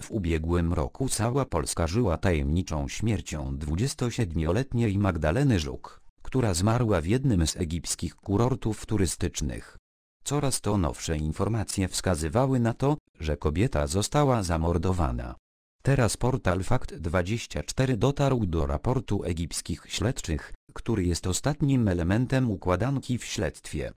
W ubiegłym roku cała Polska żyła tajemniczą śmiercią 27-letniej Magdaleny Żuk, która zmarła w jednym z egipskich kurortów turystycznych. Coraz to nowsze informacje wskazywały na to, że kobieta została zamordowana. Teraz portal Fakt24 dotarł do raportu egipskich śledczych, który jest ostatnim elementem układanki w śledztwie.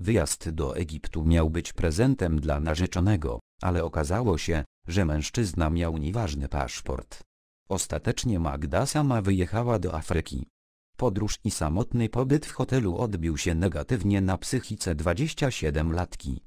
Wyjazd do Egiptu miał być prezentem dla narzeczonego, ale okazało się, że mężczyzna miał nieważny paszport. Ostatecznie Magda sama wyjechała do Afryki. Podróż i samotny pobyt w hotelu odbił się negatywnie na psychice 27-latki.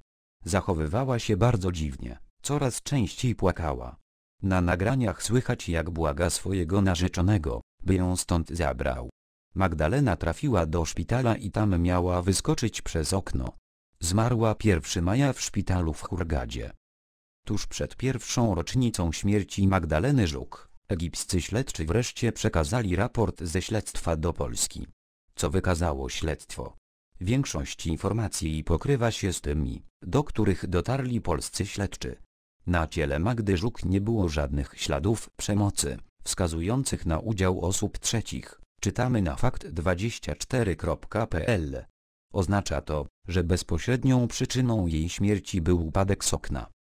Zachowywała się bardzo dziwnie, coraz częściej płakała. Na nagraniach słychać jak błaga swojego narzeczonego, by ją stąd zabrał. Magdalena trafiła do szpitala i tam miała wyskoczyć przez okno. Zmarła 1 maja w szpitalu w Hurgadzie. Tuż przed pierwszą rocznicą śmierci Magdaleny Żuk, egipscy śledczy wreszcie przekazali raport ze śledztwa do Polski. Co wykazało śledztwo? Większość informacji pokrywa się z tymi, do których dotarli polscy śledczy. Na ciele Magdy Żuk nie było żadnych śladów przemocy, wskazujących na udział osób trzecich. Czytamy na fakt24.pl. Oznacza to, że bezpośrednią przyczyną jej śmierci był upadek z okna.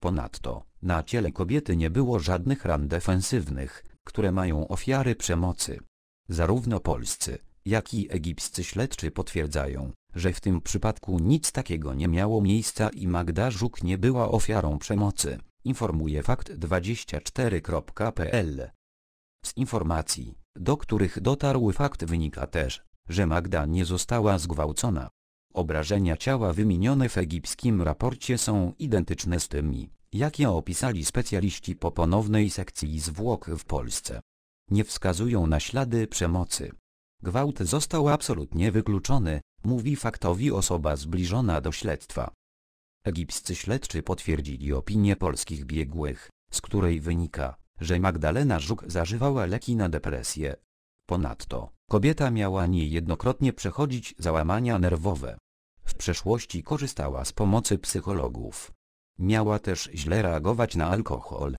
Ponadto, na ciele kobiety nie było żadnych ran defensywnych, które mają ofiary przemocy. Zarówno polscy, jak i egipscy śledczy potwierdzają, że w tym przypadku nic takiego nie miało miejsca i Magda Żuk nie była ofiarą przemocy, informuje fakt24.pl. Z informacji, do których dotarł fakt wynika też, że Magda nie została zgwałcona. Obrażenia ciała wymienione w egipskim raporcie są identyczne z tymi, jakie opisali specjaliści po ponownej sekcji zwłok w Polsce. Nie wskazują na ślady przemocy. Gwałt został absolutnie wykluczony, mówi faktowi osoba zbliżona do śledztwa. Egipscy śledczy potwierdzili opinię polskich biegłych, z której wynika, że Magdalena Żuk zażywała leki na depresję. Ponadto, kobieta miała niejednokrotnie przechodzić załamania nerwowe. W przeszłości korzystała z pomocy psychologów. Miała też źle reagować na alkohol,